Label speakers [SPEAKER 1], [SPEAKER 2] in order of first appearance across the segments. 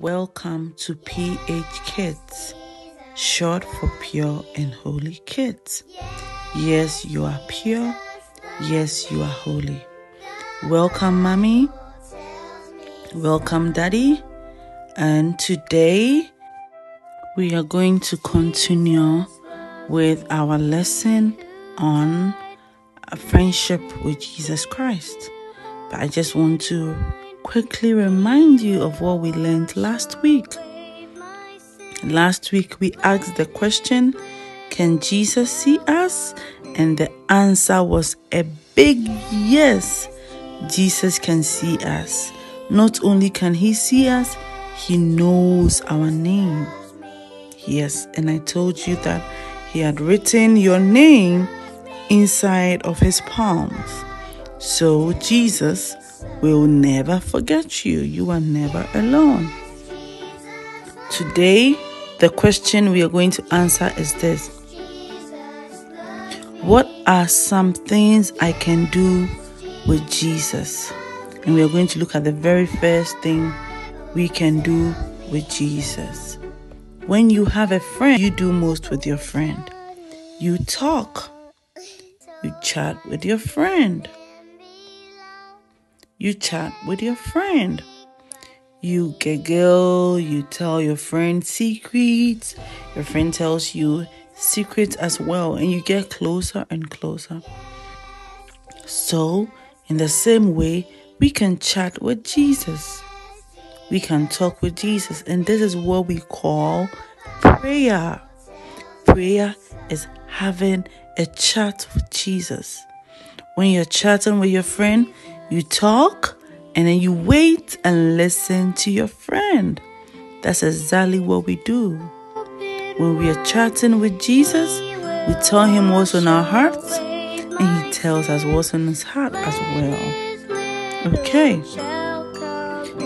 [SPEAKER 1] Welcome to PH Kids, short for Pure and Holy Kids. Yes, you are pure. Yes, you are holy. Welcome, Mommy. Welcome, Daddy. And today we are going to continue with our lesson on a friendship with Jesus Christ. But I just want to quickly remind you of what we learned last week. Last week we asked the question Can Jesus see us? And the answer was a big yes. Jesus can see us. Not only can he see us, he knows our name. Yes, and I told you that he had written your name inside of his palms. So Jesus will never forget you. You are never alone. Today, the question we are going to answer is this What are some things I can do with Jesus? And we are going to look at the very first thing we can do with Jesus. When you have a friend, you do most with your friend. You talk, you chat with your friend. You chat with your friend. You giggle, you tell your friend secrets. Your friend tells you secrets as well, and you get closer and closer. So, in the same way, we can chat with Jesus. We can talk with Jesus, and this is what we call prayer. Prayer is having a chat with Jesus. When you're chatting with your friend, you talk and then you wait and listen to your friend. That's exactly what we do. When we are chatting with Jesus, we tell him what's on our hearts and he tells us what's on his heart as well. Okay.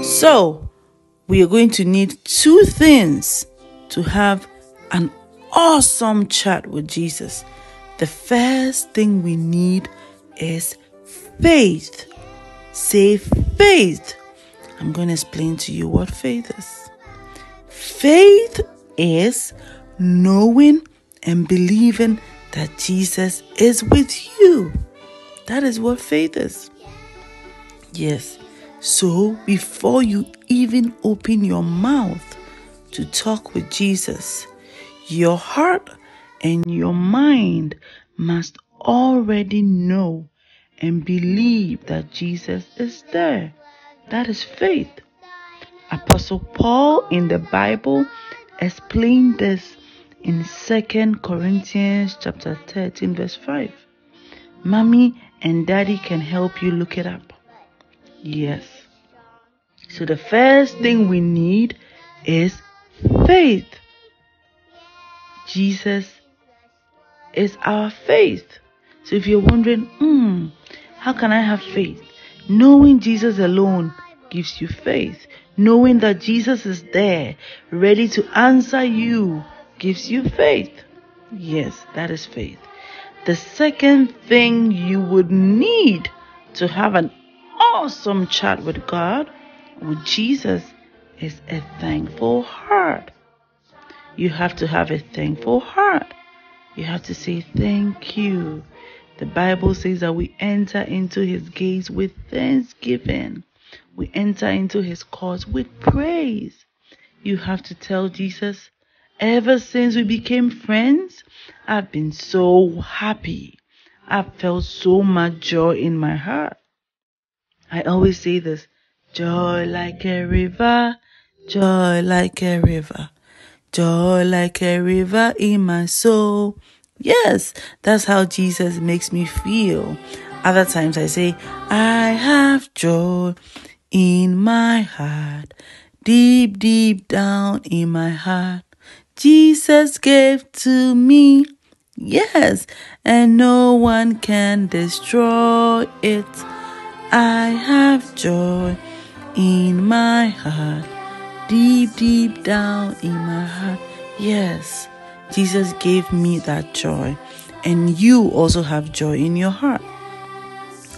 [SPEAKER 1] So, we are going to need two things to have an awesome chat with Jesus. The first thing we need is faith. Say faith. I'm going to explain to you what faith is. Faith is knowing and believing that Jesus is with you. That is what faith is. Yes. So before you even open your mouth to talk with Jesus, your heart and your mind must already know and believe that Jesus is there. That is faith. Apostle Paul in the Bible explained this in 2 Corinthians chapter 13 verse 5. Mommy and daddy can help you look it up. Yes. So the first thing we need is faith. Jesus is our faith. So if you're wondering, hmm, how can I have faith? Knowing Jesus alone gives you faith. Knowing that Jesus is there, ready to answer you, gives you faith. Yes, that is faith. The second thing you would need to have an awesome chat with God, with Jesus, is a thankful heart. You have to have a thankful heart. You have to say thank you. The Bible says that we enter into his gates with thanksgiving. We enter into his courts with praise. You have to tell Jesus, ever since we became friends, I've been so happy. I've felt so much joy in my heart. I always say this joy like a river, joy like a river, joy like a river in my soul. Yes, that's how Jesus makes me feel. Other times I say, I have joy in my heart, deep, deep down in my heart. Jesus gave to me, yes, and no one can destroy it. I have joy in my heart, deep, deep down in my heart, yes. Jesus gave me that joy, and you also have joy in your heart.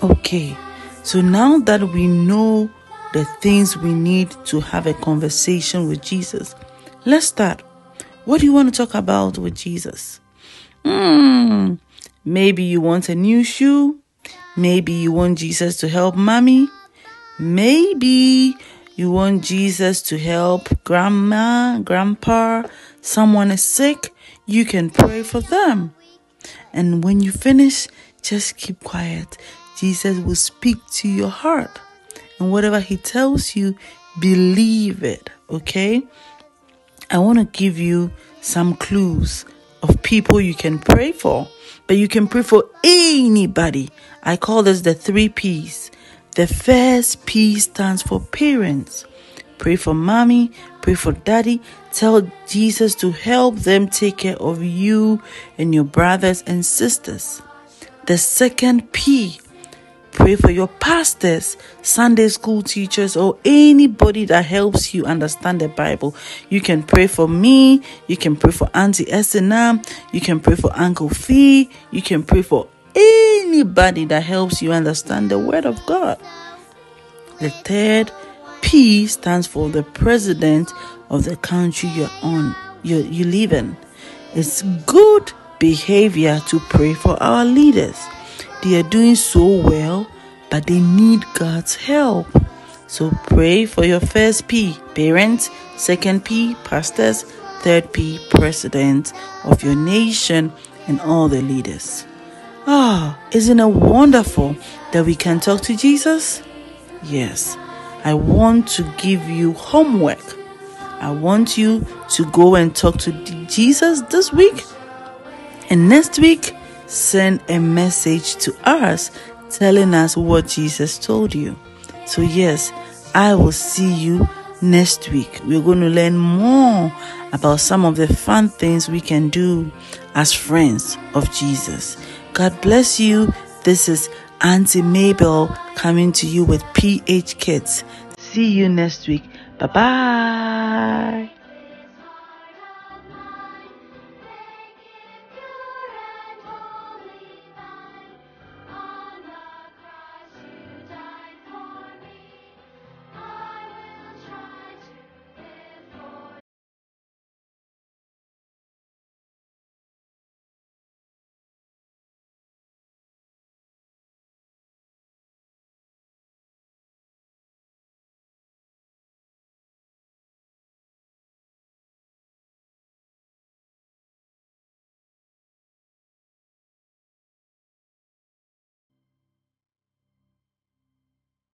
[SPEAKER 1] Okay, so now that we know the things we need to have a conversation with Jesus. Let's start. What do you want to talk about with Jesus? Hmm. Maybe you want a new shoe. Maybe you want Jesus to help mommy. Maybe you want Jesus to help grandma, grandpa. Someone is sick. You can pray for them. And when you finish, just keep quiet. Jesus will speak to your heart. And whatever he tells you, believe it. Okay? I want to give you some clues of people you can pray for, but you can pray for anybody. I call this the three P's. The first P stands for parents. Pray for mommy, pray for daddy. Tell Jesus to help them take care of you and your brothers and sisters. The second P Pray for your pastors, Sunday school teachers, or anybody that helps you understand the Bible. You can pray for me. You can pray for Auntie Esena. You can pray for Uncle Fee. You can pray for anybody that helps you understand the Word of God. The third P stands for the president of the country you're on, you, you live in. It's good behavior to pray for our leaders. They are doing so well, but they need God's help. So pray for your first P, parents, second P, pastors, third P, president of your nation and all the leaders. Ah, oh, isn't it wonderful that we can talk to Jesus? Yes, I want to give you homework. I want you to go and talk to Jesus this week. And next week, send a message to us telling us what Jesus told you. So, yes, I will see you next week. We're going to learn more about some of the fun things we can do as friends of Jesus. God bless you. This is Auntie Mabel coming to you with PH Kids. See you next week. Bye bye.